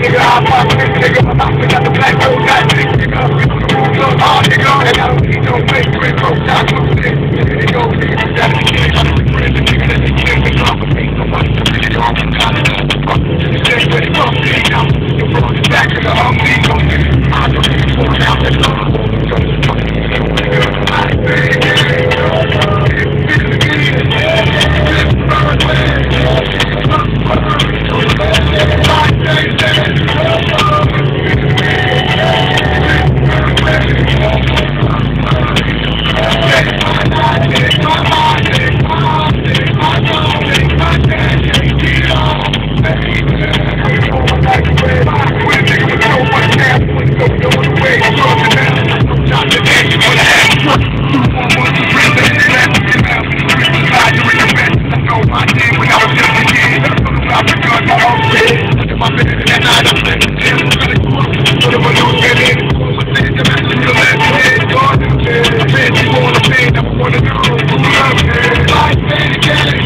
nigga. I fuck with this nigga. I got the black road, got this nigga. Close all nigga. I can't, I can't,